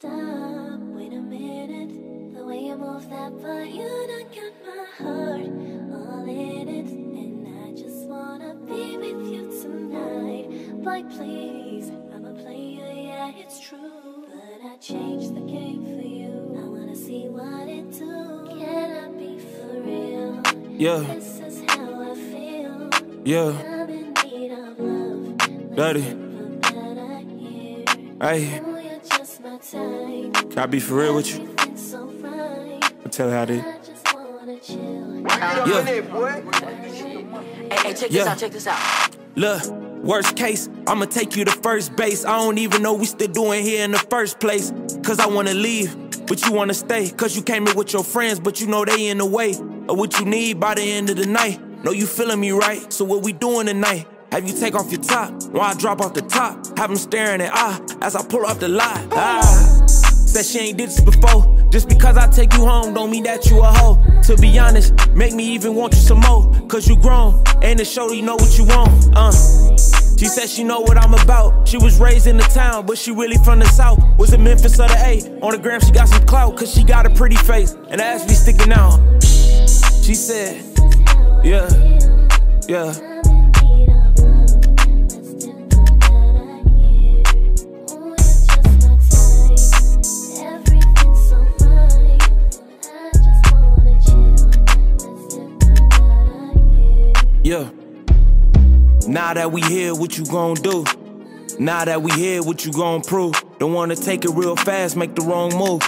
Stop, wait a minute. The way you move that body, you done got my heart all in it. And I just wanna be with you tonight. Boy, please, I'm a player, yeah, it's true. But I changed the game for you. I wanna see what it do. Can I be for real? Yeah, This is how I feel. yeah, I'm in need of love. Daddy. Hey, can I be for real with you? Everything's so right. I'll tell you how it is. I just wanna chill. Yeah, Hey, hey, check this Yeah. out, check this out. look, worst case, I'ma take you to first base. I don't even know we still doing here in the first place. Cause I wanna leave, but you wanna stay. Cause you came in with your friends, but you know they in the way of what you need by the end of the night. Know you feeling me right, so what we doing tonight? Have you take off your top, while I drop off the top. Have them staring at ah as I pull off the lot. Ah. Said she ain't did this before. Just because I take you home, don't mean that you a hoe. To be honest, make me even want you some more. Cause you grown, and it show you know what you want. Uh. She said she know what I'm about. She was raised in the town, but she really from the south. Was in Memphis or the A. On the gram, she got some clout, cause she got a pretty face. And the ass be sticking out. She said, yeah, yeah. Yeah. Now that we here, what you gon' do? Now that we here, what you gon' prove? Don't wanna take it real fast, make the wrong move.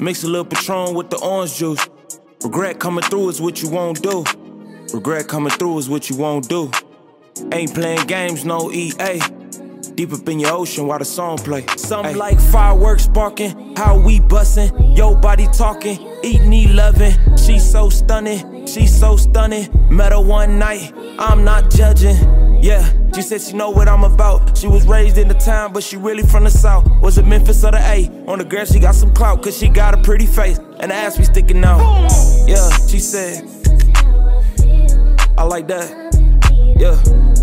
Mix a little Patron with the orange juice. Regret coming through is what you won't do. Regret coming through is what you won't do. Ain't playing games, no EA. Deep up in your ocean while the song play. Something like fireworks sparking, how we bustin', your body talking, eating, e lovin', She so stunning, she so stunning. Met her one night, I'm not judging. Yeah, she said she know what I'm about. She was raised in the town, but she really from the south. Was it Memphis or the A? On the girl, she got some clout, cause she got a pretty face. And the ass be sticking out. Yeah, she said, I like that. Yeah.